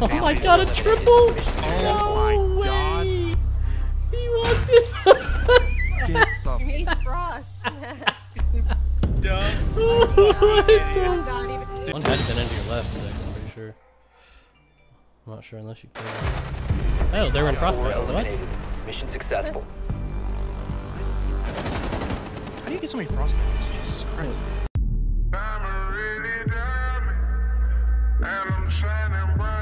Oh triple? Oh no my god. way. He walked in. Get the Hey, Frost. Dumb. What the- I'm not even. One had been into your left, Zach, I'm pretty sure. I'm not sure unless you clear. Oh, they were in Four crossfire. What? Mission successful. How do you get so many frost kills? Jesus Christ. I'm really diamond, and I'm shining bright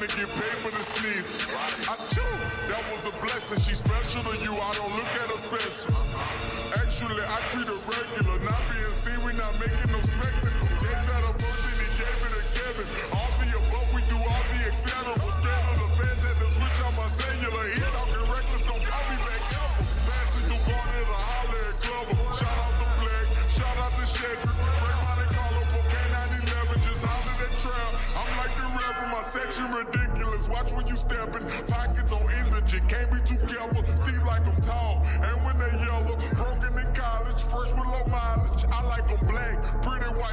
trying to get paper to sneeze. I chew. That was a blessing. She special to you. I don't look at her special. Actually, I treat her regular. Not being seen, we not making no spectacle. Ridiculous. Watch when you stepping, pockets on indigent. Can't be too careful, Steve like I'm tall. And when they yellow, broken in college, fresh with low mileage. I like them black, pretty white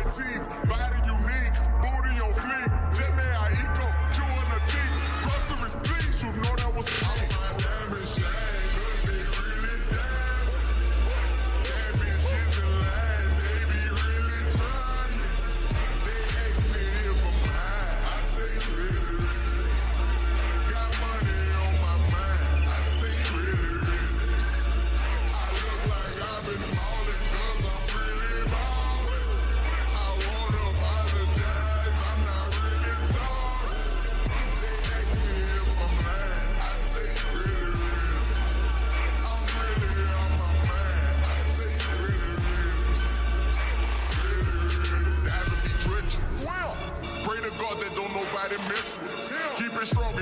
Strong.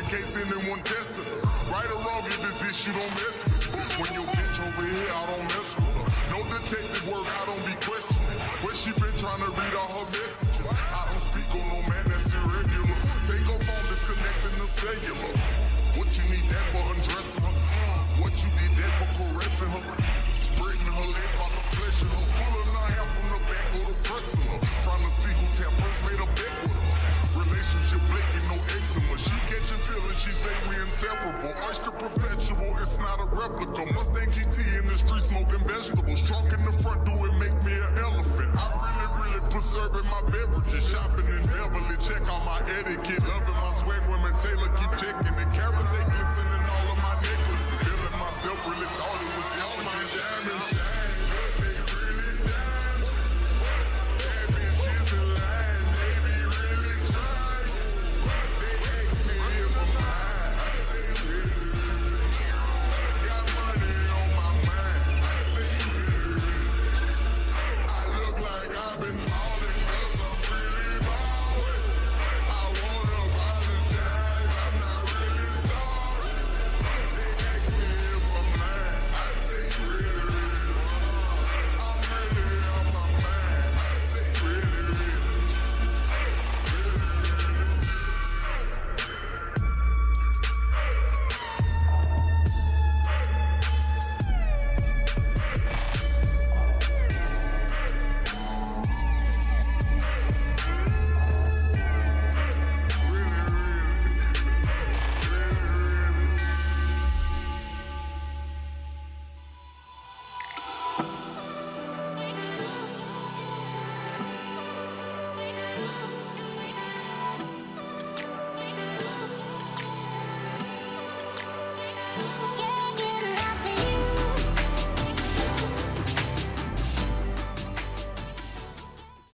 Right or wrong, if it's this, you don't mess with it. When your bitch over here, I don't mess with her. No detective work, I don't be questioning. Where she been trying to read all her messages. I don't speak on no man that's irregular. Take her phone, disconnecting the cellular. What you need that for undressing her? What you did that for caressing her? She say we inseparable. Oyster perpetual, it's not a replica. Mustang GT in the street smoking vegetables. Trunk in the front, do it make me an elephant. I really, really preserving my beverages. Shopping in Beverly, check out my etiquette. Loving my swag, women Taylor keep checking. The carats, they glistening all of my necklaces. Feeling myself, really thought